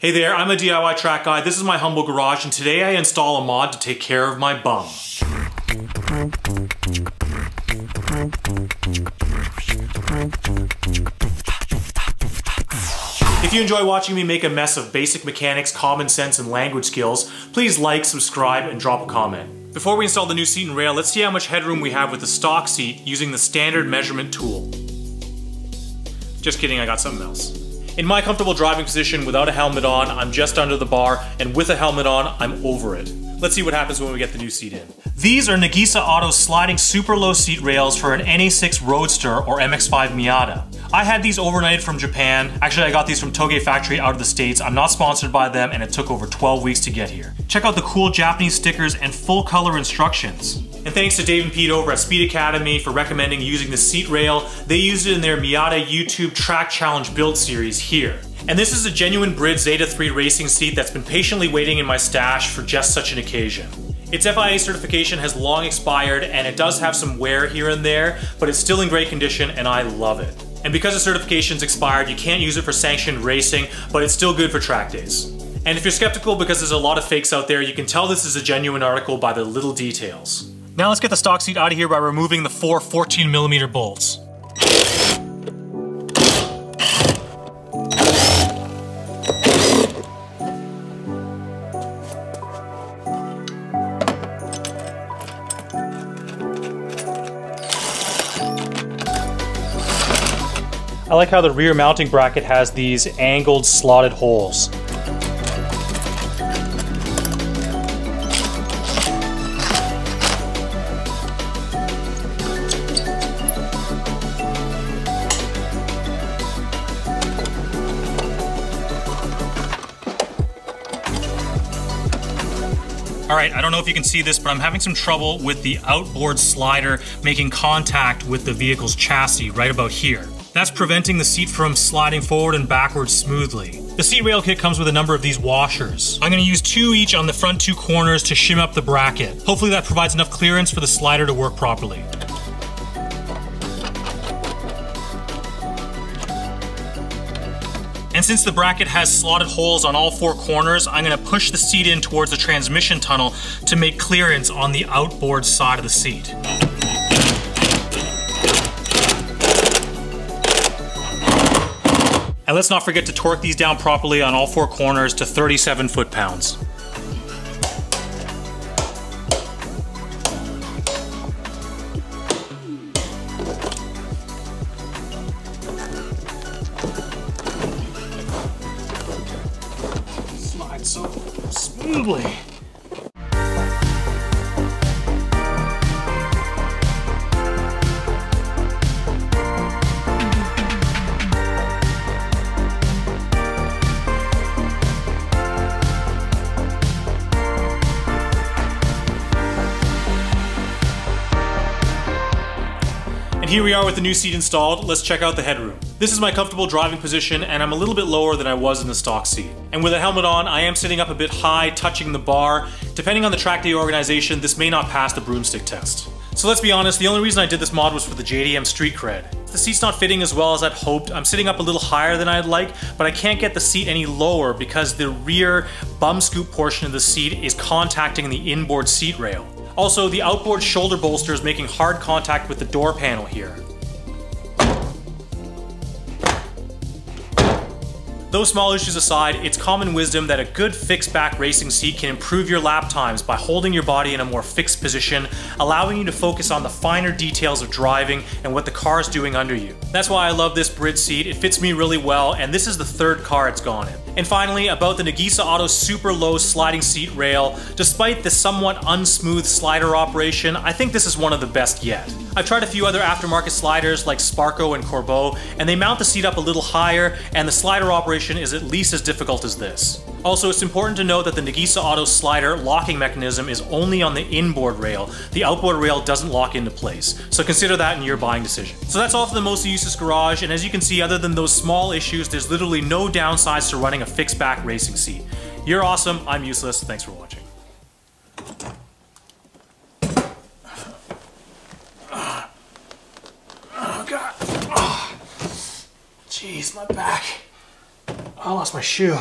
Hey there, I'm a DIY track guy. This is my humble garage and today I install a mod to take care of my bum. If you enjoy watching me make a mess of basic mechanics, common sense, and language skills, please like, subscribe, and drop a comment. Before we install the new seat and rail, let's see how much headroom we have with the stock seat using the standard measurement tool. Just kidding, I got something else. In my comfortable driving position without a helmet on, I'm just under the bar, and with a helmet on, I'm over it. Let's see what happens when we get the new seat in. These are Nagisa Auto sliding super low seat rails for an NA6 Roadster or MX-5 Miata. I had these overnighted from Japan. Actually, I got these from Touge Factory out of the States. I'm not sponsored by them and it took over 12 weeks to get here. Check out the cool Japanese stickers and full color instructions. And thanks to Dave and Pete over at Speed Academy for recommending using the seat rail. They used it in their Miata YouTube Track Challenge build series here. And this is a genuine Bride Zeta 3 racing seat that's been patiently waiting in my stash for just such an occasion. Its FIA certification has long expired and it does have some wear here and there, but it's still in great condition and I love it. And because the certification's expired, you can't use it for sanctioned racing, but it's still good for track days. And if you're skeptical because there's a lot of fakes out there, you can tell this is a genuine article by the little details. Now let's get the stock seat out of here by removing the four 14 millimeter bolts. I like how the rear mounting bracket has these angled slotted holes. All right, I don't know if you can see this, but I'm having some trouble with the outboard slider making contact with the vehicle's chassis right about here. That's preventing the seat from sliding forward and backwards smoothly. The seat rail kit comes with a number of these washers. I'm gonna use two each on the front two corners to shim up the bracket. Hopefully that provides enough clearance for the slider to work properly. And since the bracket has slotted holes on all four corners, I'm gonna push the seat in towards the transmission tunnel to make clearance on the outboard side of the seat. And let's not forget to torque these down properly on all four corners to 37 foot-pounds. So smoothly. And here we are with the new seat installed. Let's check out the headroom. This is my comfortable driving position and I'm a little bit lower than I was in the stock seat. And with a helmet on, I am sitting up a bit high, touching the bar. Depending on the track day organization, this may not pass the broomstick test. So let's be honest, the only reason I did this mod was for the JDM street cred. The seat's not fitting as well as I'd hoped. I'm sitting up a little higher than I'd like, but I can't get the seat any lower because the rear bum scoop portion of the seat is contacting the inboard seat rail. Also, the outboard shoulder bolster is making hard contact with the door panel here. Those small issues aside, it's common wisdom that a good fixed back racing seat can improve your lap times by holding your body in a more fixed position, allowing you to focus on the finer details of driving and what the car is doing under you. That's why I love this Bride seat, it fits me really well, and this is the third car it's gone in. And finally, about the Nagisa Auto super low sliding seat rail, despite the somewhat unsmooth slider operation, I think this is one of the best yet. I've tried a few other aftermarket sliders like Sparco and Corbeau, and they mount the seat up a little higher, and the slider operation is at least as difficult as this. Also, it's important to note that the Nagisa Auto slider locking mechanism is only on the inboard rail. The outboard rail doesn't lock into place, so consider that in your buying decision. So that's all for the most useless garage, and as you can see, other than those small issues, there's literally no downsides to running a fixed back racing seat. You're awesome, I'm useless, thanks for watching. Jeez, my back. I lost my shoe.